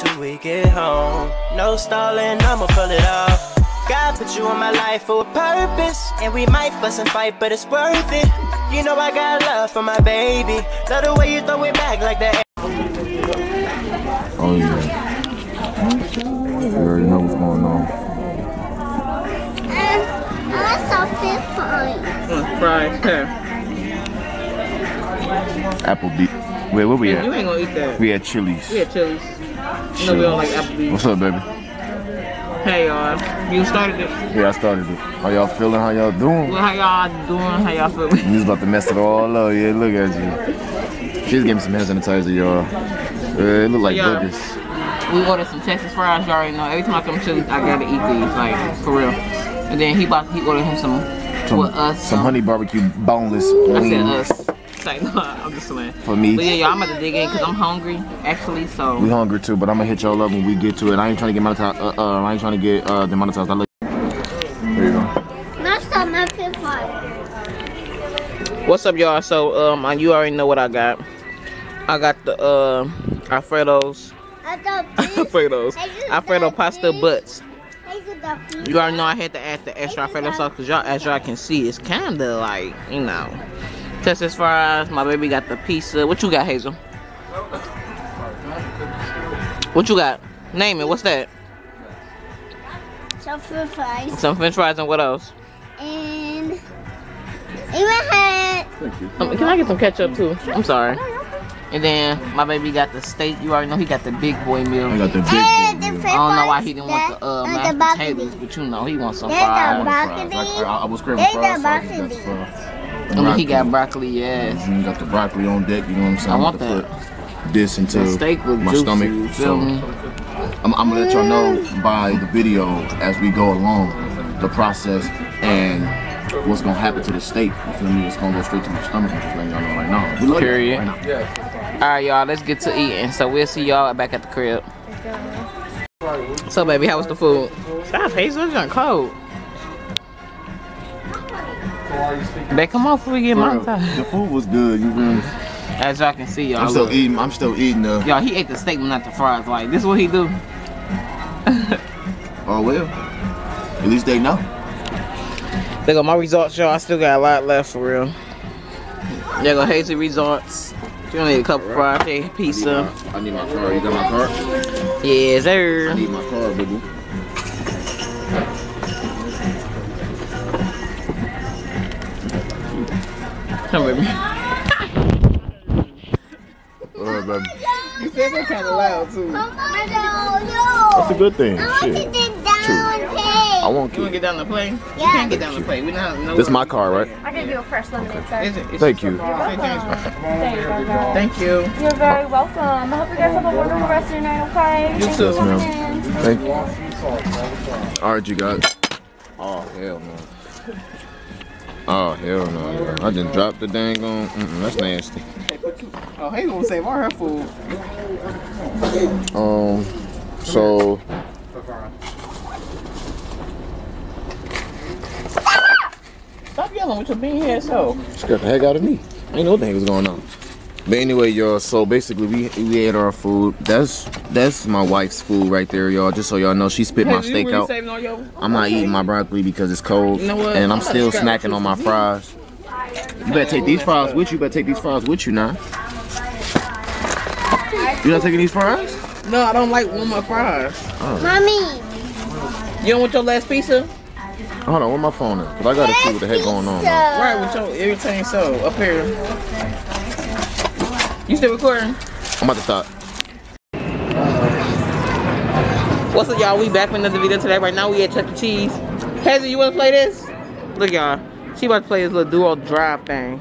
till we get home. No stalling, I'ma pull it off. God put you in my life for a purpose. And we might fuss and fight, but it's worth it. You know I got love for my baby. Love the way you throw it back like that. Oh yeah. You already know what's going on. I saw fish fry. Fries. Applebee. Wait, where we You at? ain't gonna eat that. We at Chili's. We had Chili's. No, we don't like Applebee's. What's up, baby? Hey y'all, you started it. Yeah, I started it. How y'all feeling? How y'all doing? Well, how y'all doing? How y'all feeling? You was about to mess it all up. Yeah, look at you. She just gave me some hand sanitizer, y'all. Uh, it look like Yeah. boogers. We ordered some Texas fries. y'all already know. Every time I come to Chili's, I gotta eat these, like for real. And then he bought, he ordered him some, Some, us. some honey barbecue boneless I said wings us. It's like, no, I'm just playing. for me. But yeah, y'all, I'm about to dig in because I'm hungry, actually. So We hungry too, but I'm gonna hit y'all up when we get to it. I ain't trying to get monetized. Uh, uh, I ain't trying to get uh, demonetized. I look. There you go. That's not my fish. What's up, y'all? So, um, you already know what I got. I got the uh, Alfredo's, I thought this. Alfredo's, Alfredo pasta butts. butts. You already know I had to add the extra Alfredo sauce because y'all, as y'all can see, it's kind of like, you know, Texas fries. My baby got the pizza. What you got, Hazel? What you got? Name it. What's that? Some french fries. Some French fries and what else? And even had Um, can I get some ketchup too? I'm sorry. And then my baby got the steak. You already know he got the big boy meal. I got the big and the one. fish I don't know why he didn't want the uh, that- mashed the potatoes, broccoli. but you know he wants some There's the fries. I, I, I was craving There's fries. the so I just broccoli. got the fries. I mean, he got broccoli, yes. Mhm, Got the broccoli on deck. You know what I'm saying? I want to that. Put this into The steak was my juicy, stomach. you feel so me? I'm, I'm gonna let y'all know by the video as we go along the process and what's gonna happen to the steak. You feel me? It's gonna go straight to my stomach. I'm just letting y'all know right now. We love Period. Right now. All right, y'all, let's get to eating. So we'll see y'all back at the crib. So, baby, how was the food? Stop, Hazel, it's getting cold. Babe, come on before we get For my time. The food was good. You feel me? As y'all can see, y'all. I'm still look. eating. I'm still eating though. Y'all, he ate the steak but not the fries. Like, this is what he do. Oh well. At least they know. There go my results, y'all. I still got a lot left for real. There go hazy results. You only need a couple fries, a pizza. I need my car. You got my car? Yes, there. I need my car, boo boo. Come with me. Oh, Alright, baby. You said that kind of loud too. That's a good thing. I want to Shit. sit down and I won't You wanna get down the plane? You Yeah. can't get down the plane. We not know. This is my car, right? I can do a fresh lemonade, sir. Is it? Thank you. a bar. St. James. There you. Thank you. You're very welcome. I hope you guys have a wonderful rest of your night, okay? You Thanks too. for coming ma'am. Thank you. Alright, you guys. Oh, hell no. Oh, hell no. I just dropped the dang on. Mm-mm, that's nasty. Oh, Hazel will save all her food. Um, so. Stop yelling with your bean head so. Scared the heck out of me. I didn't know what the heck was going on. But anyway, y'all. So basically, we we ate our food. That's that's my wife's food right there, y'all. Just so y'all know, she spit my steak really out. your- I'm not eating my broccoli because it's cold, You know what? and I'm I'm still about to scrap snacking on my fries. You better take these fries with you. You better take these fries with you now. You not taking these fries? No, I don't like one more fries. Oh. Mommy, You don't want your last pizza? Hold on, where my phone at? Cause I gotta see what the heck going on. now. Right, with your everything so up here. You still recording? I'm about to stop. What's up, y'all? We back with another video today. Right now, we at Chuck E. Cheese. Hazel, you wanna play this? Look, y'all. She about to play this little duo drive thing.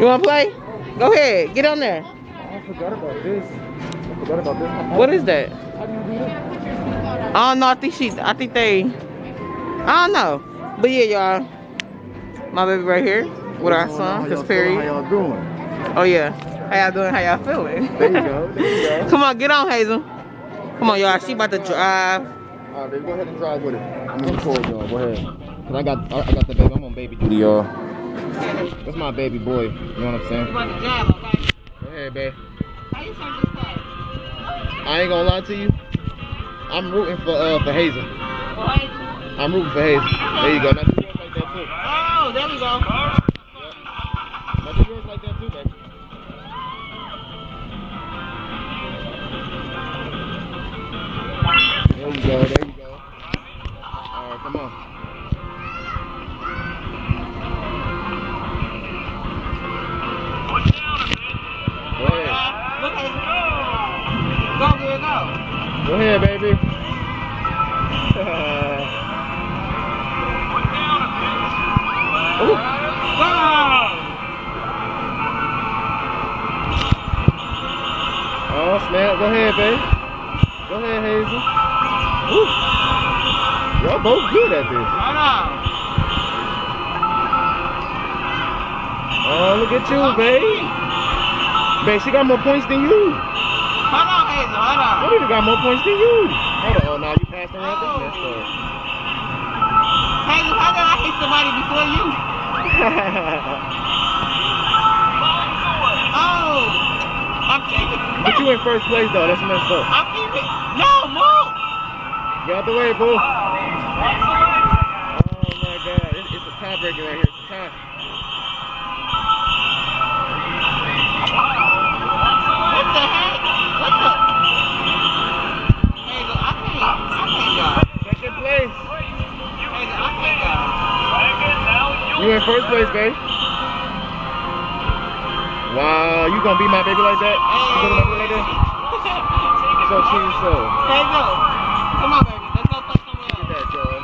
You wanna play? Go ahead. Get on there. I forgot about this. I forgot about this. What is that? I don't know. I think she. I think they. I don't know. But yeah, y'all. My baby right here with our son, cause How y'all doing? Oh yeah. How y'all doing? How y'all feeling? There you go. There you go. Come on, get on, Hazel. Come on, y'all. She about to drive. All right, baby, go ahead and drive with it. I'm gonna record y'all. Go ahead. Cause I got, I I got the baby. I'm on baby duty, y'all. That's my baby boy. You know what I'm saying? About to drive, okay? Go ahead, babe. How you turn this car? I ain't gonna lie to you. I'm rooting for uh for Hazel. I'm rooting for Hazel. There you go. Now do yours like that too. Oh, there we go. There you go. There you go. All right, come on. Go go. Go ahead, baby. Good at this. Hold on. Oh, look at you, babe. Babe, she got more points than you. Hold on, Hazel. Hold on. What got more points than you? Hold on. Oh, now you passed around. That's messed up. Hazel, how did I hit somebody before you? Oh. I'm keeping. but you in first place, though. That's messed up. I'm keeping. No, move. Get out the way, boo. Oh, my God. It's, a tiebreaker right here. It's a tie. What the heck? What the? Hazel, I. I place. You in first place, babe. Wow, you gonna beat my baby like that? You gonna beat my baby like that? So cheese, so. Hazel, come on, baby. Let's go play somewhere Look else. at that, Joy.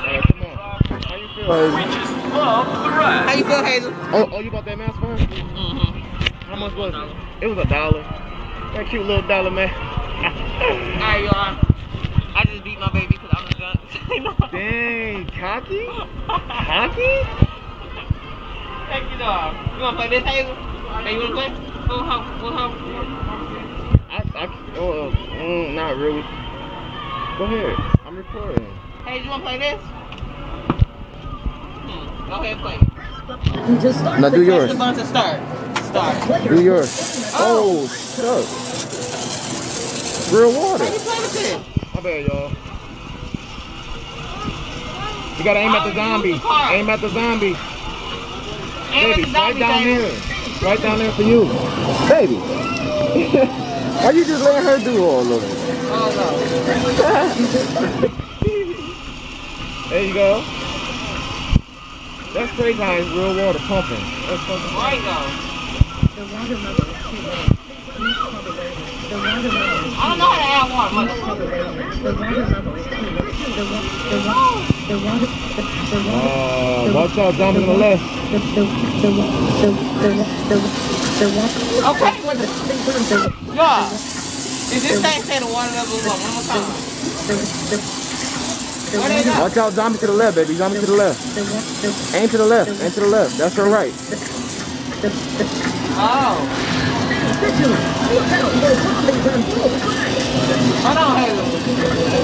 Alright, come on. How you feel? How you feel, Hazel? Oh, oh, you bought that mask for her? Mm-hmm. How much was it? It was a dollar. That cute little dollar, man. Alright, y'all. I just beat my baby because I'm a junk. Dang, cocky? Cocky? Take it off. You wanna play this, Hazel? Hey, you wanna play? We'll help. We'll help. I, I, oh, uh, mm, not really. Go ahead. I'm recording. Hey, you wanna play this? Go ahead, play. To start Now do game, yours. Press the to start. Start. Do yours. Oh, oh shucks. Real water. How you play with this? My bad, y'all. You gotta aim at the zombie. Aim at the zombie. Aim Baby, the right down baby. there. Right down there for you. Baby. Why you just letting her do all of it? Oh, There you go. That's crazy how it's real water pumping. That's no. pumping. Right go. The water level is too low. Please call the rating. The water level is I don't know how to add water, Please mother. call the rating. The water level is too low. The wa- the wa- the water the, the water Oh, watch out, zombie on the left. the the the wa- the the wa- the wa- the water Okay, with the, the y'all. Is this thing saying the water level is low? One more time. the the the Where they water go? Watch out, zombie to the left, baby. Zombie to the left. the the Aim to the left. Aim to the left. That's her right. the the Oh.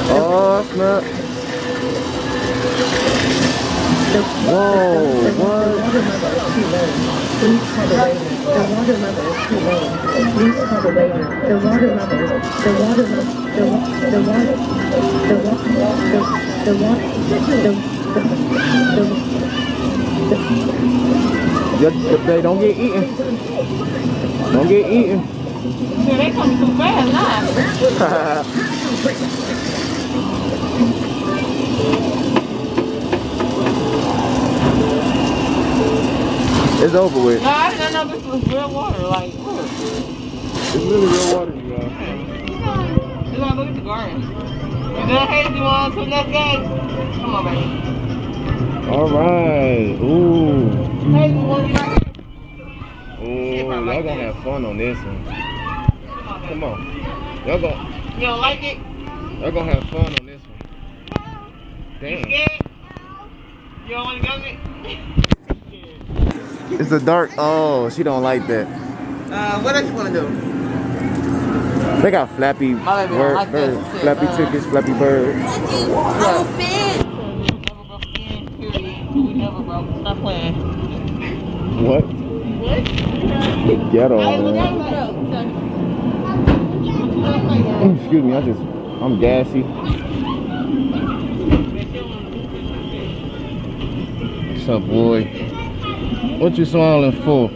Oh, snap. Whoa, what? water level is too low. Please the. The water level is too low. Please the. The water level the water level the wa- the water the wa- the the water the the the Just, they don't get eaten. Don't get eaten. Yeah, they coming too fast now. it's over with. No, I didn't know this was real water. Like, look. It's really real water, you guys. You gotta look at the garden. You done Hazel? You want to the game? Come on, baby. All right. Ooh. Hazel, you want to be right here? Ooh, y'all gonna have fun on this one. Come on, on. Y'all gonna, You don't like it? y'all gonna have fun on this one. You Damn. scared? You don't want to go get It's a dark. Oh, she don't like that. Uh, what else you want to do? They got flappy My bird, like bird, shit. flappy Uh, tickets, flappy bird. What? broke again, period. We never broke. Stop playing. What? Ghetto. Hey, man. Excuse me, I just, I'm gassy. What's up, boy? What you smiling for?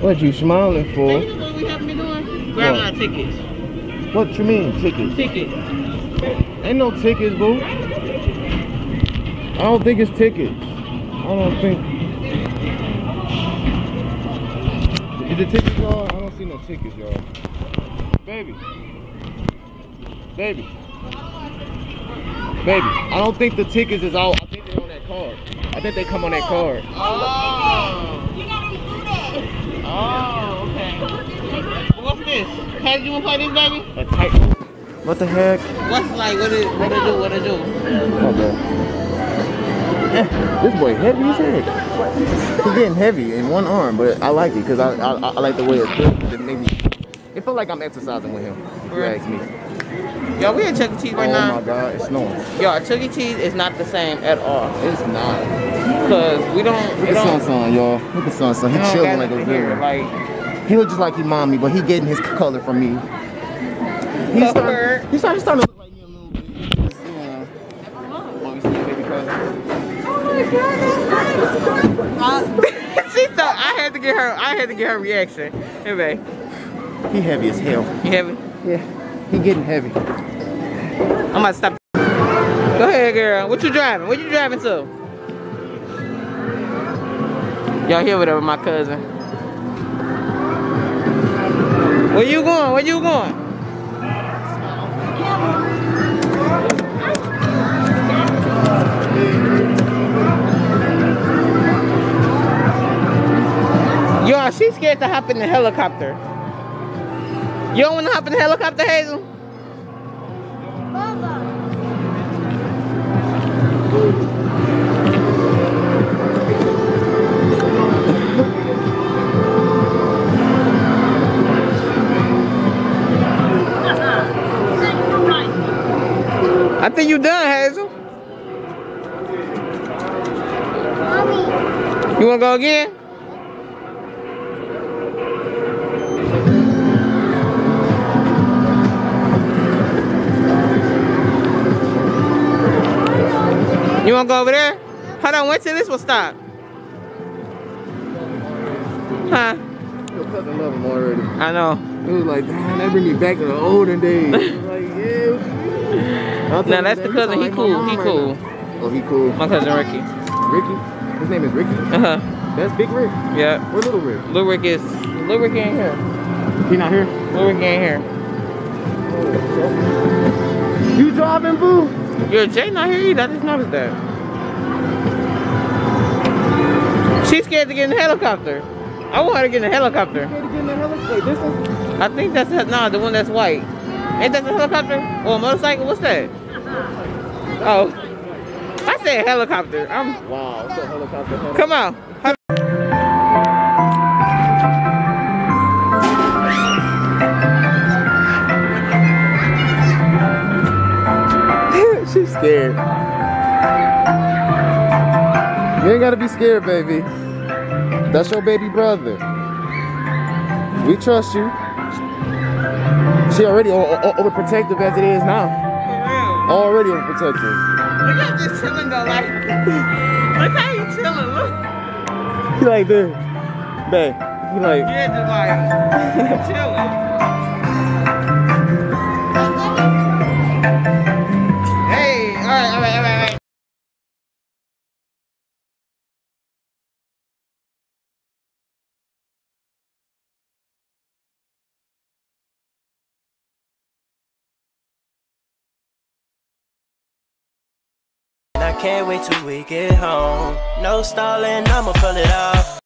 What you smiling for? You what we haven't been doing? Grab What? our tickets. What you mean, tickets? Tickets. Ain't no tickets, boo. I don't think it's tickets. I don't think. Is it tickets, y'all? I don't see no tickets, y'all. Baby. Baby. Baby. I don't think the tickets is out. I think they're on that card. I think they come on that card. Oh. You gotta do that. Oh, okay. What's this? Has you wanna play this, baby? A tight. What the heck? What's like, what it, what it do, what it do? Okay. Eh, This boy heavy as heck. He's getting heavy in one arm, but I like it because I, I I like the way it feels. It made me. It felt like I'm exercising with him. If you ask me. Yo, we at Chuck E. Cheese right oh now. my God, it's snowing. Yo, Chuck E. Cheese is not the same at all. It's not. Cause we don't, Look we at son, don't, y'all. Look at son, son. He chilling like a nothing here. good. Like, He look just like he mommy, but he getting his color from me. He started, he started starting, to look like me a little bit. Yeah. Oh, your baby cousin? she thought I had to get her, I had to get her reaction. Hey, babe, He heavy as hell. you heavy? Yeah. He getting heavy. I'm about to stop. Go ahead, girl. What you driving? What you driving to? Y'all here with her with my cousin. Going? Where you going? Yo, she's scared to hop in the helicopter. You don't want to hop in the helicopter, Hazel? You wanna go again? You wanna go over there? Hold on, wait till this will stop. Huh? Your cousin love him already. I know. It was like, man, that bring me back to the olden days. Like, yeah. Now that's the cousin. He cool. He cool. Oh, he cool. My cousin Ricky. Ricky? His name is Ricky? Uh huh. That's Big Rick. Yeah. Where Little Rick? Little Rick is. Little Rick ain't here. He not here? Little Rick ain't here. You driving, boo? Yo, Jay not here either. I just noticed that. She's scared to get in the helicopter. I want her to get in the helicopter. Scared to get in the helicopter. This one? I think that's the, nah, the one that's white. Ain't that the helicopter? Or a motorcycle? What's that? Oh. Said helicopter. I'm Wow, it's a helicopter. helicopter. come on. She's scared. You ain't gotta be scared, baby. That's your baby brother. We trust you. She already overprotective as it is now. Already overprotective. Look at this chilling though, like look how you chilling. Look. He like this. Babe, he like, Yeah, just like chilling. Can't wait till we get home. No stalling, I'ma pull it off.